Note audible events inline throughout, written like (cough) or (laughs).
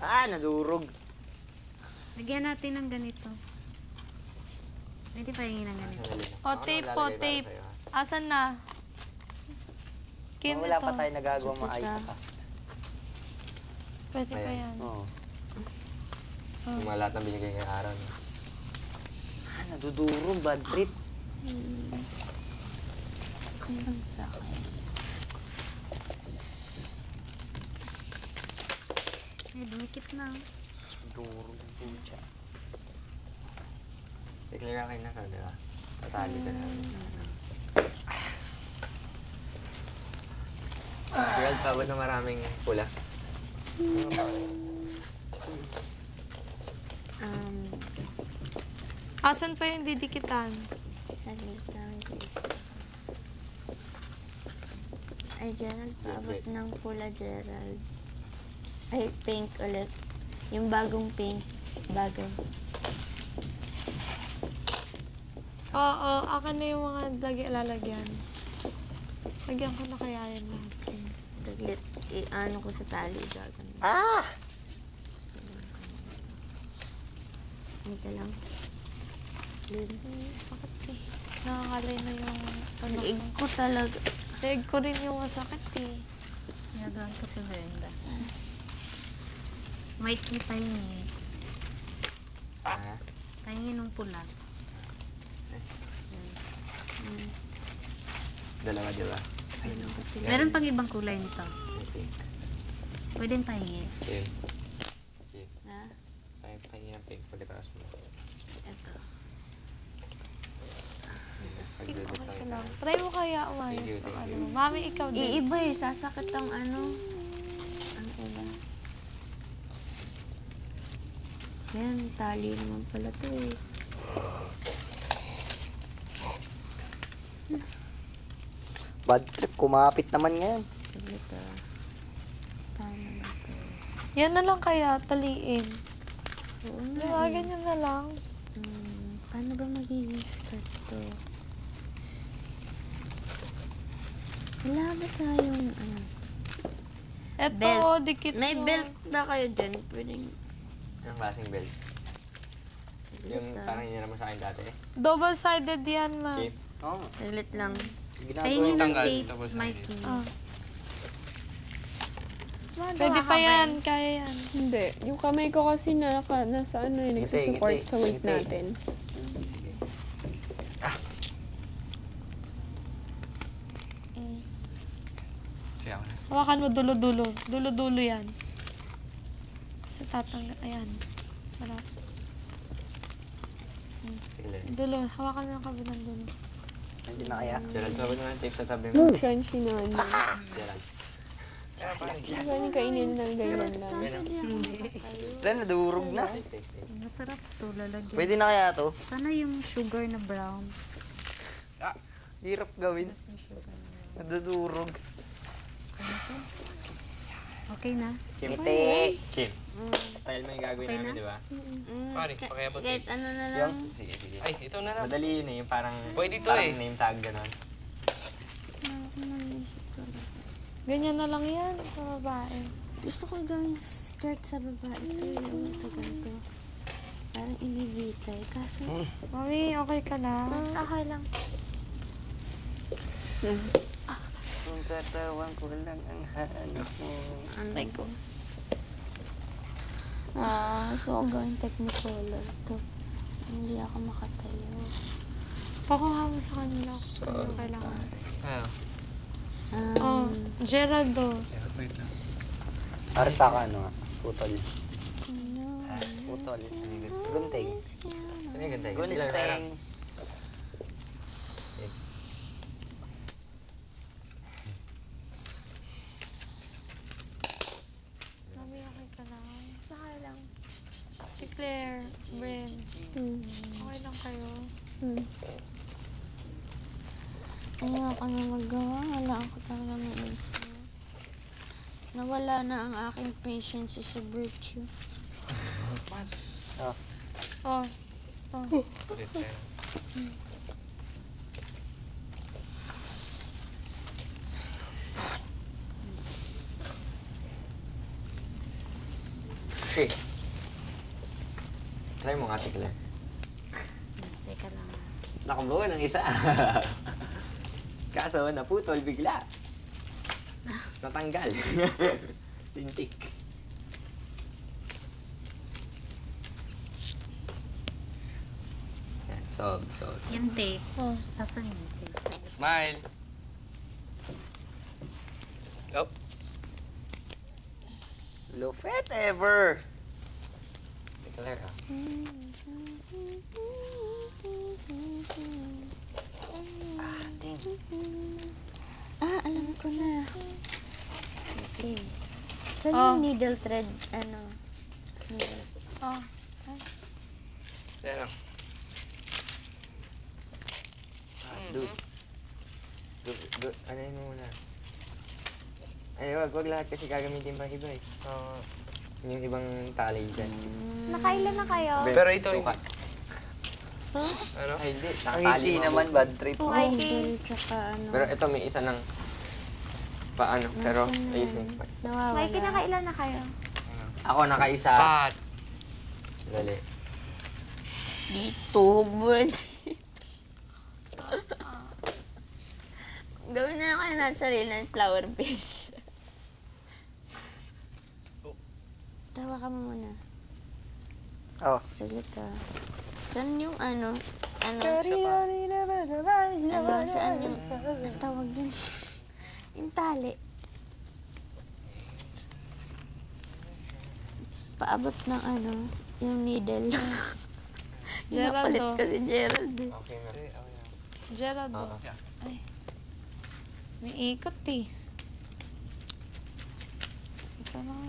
Ah, nadurog. Lagyan natin ng ganito. Pwede pa hingin ng ganito. O, tape po, tape. Asan na? Kim, wala ito. pa tayo nagagawa maayos sa. Pwede pa yan. Oo. Yung mga lahat ng binigay araw. no? Ah, nadudurog. Bad trip. Hanggang sa akin. Ay, dumikit na. Nadurog. Pucha. Declare kayo na ka, di ba? Tatali ka na. Gerald, pabot na maraming pula. Um, Asan pa yung didikitan? Ay, Gerald, paabot ng pula, Gerald. Ay, pink ulit. Yung bagong pink. Bago. Oo, akin na yung mga lagi lalagyan. Lagyan ko na kaya yan lahat. Saglit. I-ano ko sa tali. Gagano. Ah! Ito lang. Ay, sakit eh. Nakakalay na yung ano Ig ko. talaga. Leg ko rin yung masakit eh. Ginagawa ko si Brenda. May kita yun eh. Ah, Pahingin ng pula. dalawa, di ba? Meron pang ibang kulay nito. Okay. Pwede pahingi. Okay. Okay. Ha? Pahingi pahingi ng pink pagkatapos mo. Ito. Pagdudot Okay tayo. ka lang. Try mo kaya umayos Thank you, ng thank ano. you. Mami, ikaw din. Iiba eh. Sasakit ang ano. Ang iba. Yan, tali naman pala to eh. Bad trip. Kumapit naman ngayon. Saglit ah. Paano ba to? Yan na lang kaya, taliin. Oo nga ba, eh. ganyan na lang. Hmm, paano ba magiging skirt to? Wala ba tayong ano? Eto, Belt. dikit May mo. belt ba kayo dyan? Pwedeng... Yung klaseng belt. Yung ah. parang hinira mo sa akin dati. Double-sided yan, ma. Okay. Oo. Saglit lang. Ginagawa yung ng Tanggal, tape, tapos Mikey. Ah. Magawa Pwede pa yan, kaya yan. Hindi. Yung kamay ko kasi naka, nasa ano eh, Ngiti, nagsusupport ngiti, sa weight ngiti. natin. Sige. Mm. Sige ako na. Hawakan mo dulo-dulo. Dulo-dulo yan. Sa tatanggal. Ayan. Sarap. Lang. Dulo. Hawakan mo yung kabilang dulo. Hindi na kaya. Gerald, pabot naman tape sa tabi mo. Crunchy na ano. Gerald. Pwede kainin ng ganyan lang. Wala, nadurog na. Masarap to, lalagyan. Pwede na kaya to? Sana yung sugar na brown. Hirap gawin. Nadudurog. Okay na? Chimite. Chim. Style mo yung gagawin Okay namin, na? di ba? Pare, pakiabot Kahit ano na lang. Yung Sige, sige. Ay, ito na lang. Madali yun eh, yung parang, Pwede to parang eh. name tag gano'n. Ganyan na lang yan sa babae. Gusto ko gawing skirt sa babae. Ito yung ito ganito. Parang inibitay. Kaso, Mami, okay ka na? okay lang. Kung katawan ko lang ang hanap mo. Ano ko? Ah, so gawing technicolor to. Hindi ako makatayo. Pakuha mo sa kanila kung ano kailangan. Ah, Um, Oh, Geraldo. wait lang. Arta ka ano ah. Putol. Putol. Gunting. Ano yung ganda? Ilan na Gunsteng. Mami, okay ka na? Okay lang. Si Claire, Brent, Hmm. okay lang kayo? Hmm. Ano ako na magawa? Wala ako talaga maisip. Nawala na ang aking patience sa virtue. Oh. Oh, Ulit tayo. Okay. Try mo nga, Tikla. Teka lang. Nakabuo ng isa. (laughs) Kaso, naputol bigla. Natanggal. (laughs) Lintik. Yan, solve, solve. Yung tape. Oh. Asan yung tape? Smile. Oh, Lufet ever. Tikla, ah. Ah, ding. Ah, alam ko na. Okay. Saan Oh. yung needle thread, ano? needle? Oh. yan lang. Do. Do, do, ano yun muna? Ay, wag, wag lahat kasi gagamitin pang iba eh. Oo. Yung ibang tali dyan. Nakailan na kayo? Pero ito, Suka. ano? Ay, hindi. Ang Nakatali hindi mo. naman bad trip. Needle, tsaka ano. Pero ito may isa ng paano, pero Nasaan na ayusin. yun? Nawawala. Mikey, nakailan na kayo? Ako nakaisa. Pat. Dali. Dito, bud. Gawin na kayo na sarili ng flower base. Tawa ka muna. Oh. Saglit ka. Saan yung ano? Ano? Ano? Saan yung tawag dun? Yung tali. Paabot ng ano? Yung needle. (laughs) Gerald, Napalit oh. kasi Gerald. eh. Okay na. Eh, oh, yeah. Gerald. Oo. Ay. May ikot eh. Ito na.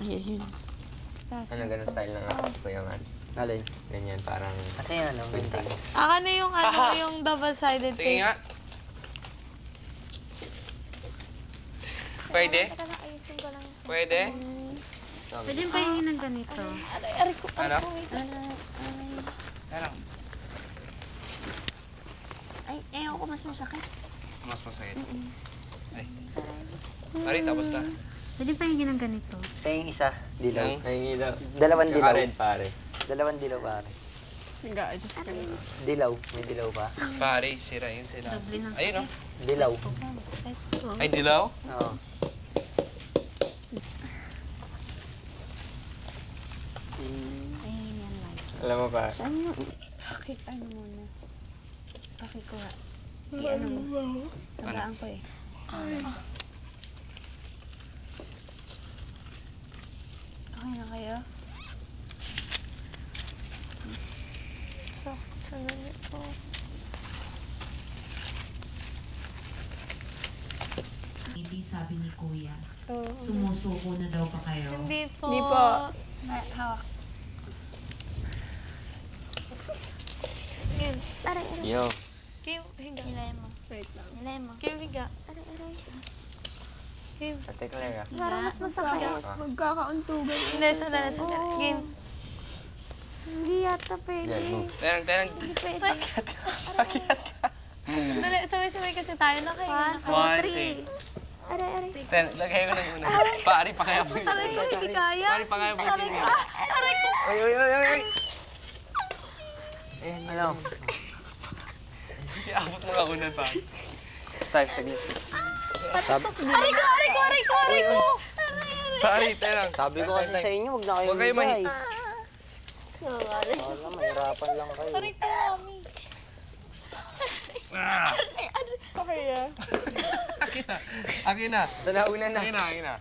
Ayun yun. Tapos, Ano ganun style ng ako ko yung ano. Alin? Ganyan, parang Kasi yan, ang Winter. Aka na yung ano, yung double-sided Sige tape. nga. Pwede? Teka lang, ayusin ko lang. Pwede? Pwede pa yung ng ganito. Ano? Aray, Yan lang. ay, ay, ako mas masakit. Mas masakit. Ay. Pari, tapos na. Pwede pa yung ng ganito. Ito yung isa, dilaw. Ay. Dalawang dilaw. red pare. Dalawang dilaw pare. Nag-a-adjust ka na. Dilaw. May dilaw pa. Pare, sira yun sila. Ayun, oh. Dilaw. Ay, dilaw? Oo. Ayun yan, like. Alam mo pa, Saan yung... Bakit ano muna? Pakikuha. Ano mo? Tagaan ko eh. Okay na kayo? Hindi sabi ni Kuya. Oo. Sumusuko na daw pa kayo. Hindi po. Hindi po. Hawak. Kim, Aray, aray. yo. Kim, higa. Nilay mo. Wait lang. Nilay mo. Kim, higa. Aray, aray. Kim. Ate Clara. Parang mas masakit. Magkakauntugan. Hindi, sandali, sandali. Kim. Hindi yata pwede. Tenang, tenang. Hindi pwede. Dali, sabay-sabay kasi tayo na kayo. One, two, three. Aray, aray. Ten, lagay ko na muna. Pari, pakaya po. Masakit ko, hindi kaya. Pari, pakaya po. Aray ko. Aray ko. Ay, ay, ay, ay. Ayan, Ano? Iabot mo nga unan pa. Time, saglit. Sabi, Aray ko, aray ko, aray ko, aray ko. Pari, tenang. sabi ko kasi sa inyo, huwag na kayo Huwag kayo mahi- Wala, mahirapan lang kayo. Aray ko, mami. Ah! Okay ah. (laughs) Akin na. Akin na. Ito na. Akin na, akin na.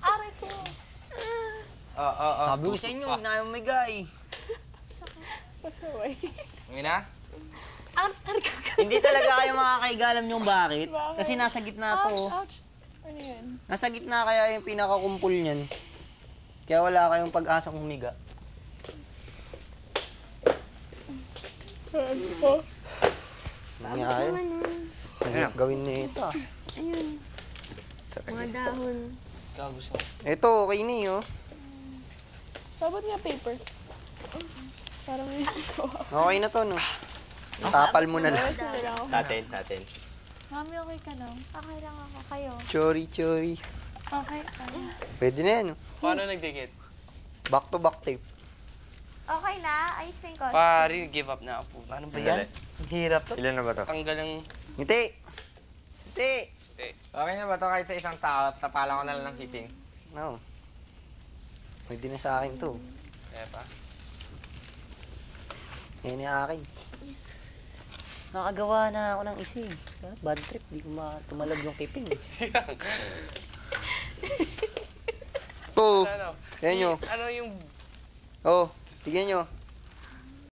Aray ko. Oo, oo, oo. Sabi ko sa inyo, huwag na kayo bigay. Pasaway. Akin na? Ko. Hindi talaga kayo makakaiga, alam nyo bakit? Kasi nasa gitna to. oh. Ouch. Ano yan? Nasa gitna kaya yung pinakakumpul niyan. Kaya wala kayong pag-asang humiga. Ano po? Nangyari. Ano gawin niyo ito ah. Ayun. Mga dahon. Ikaw gusto. Ito, okay na yun. oh. Sabot nga paper. Parang may gusto. Okay na to, no? Tapal mo na lang. Tapos na lang ako. Sa atin, sa atin. Mami, okay ka lang? Okay lang ako. Kayo. Chori, chori. Okay. Pwede na yan. Paano nagdikit? Back to back tape. Okay na? Ayos na yung costume. Pari, give up na ako. Ano ba yan? Ang hirap to. Ilan na ba to? Tanggal ang... Ngiti! Ngiti! Okay na ba to kahit sa isang tao, tapalan ko na lang ng keeping. No. Pwede na sa akin to. Eh pa. Yan yung akin. Nakagawa na ako ng isa eh. Bad trip, di ko matumalab yung kiping. eh. to, (laughs) Ano? yan nyo. Ano yung... Oh, tignan nyo.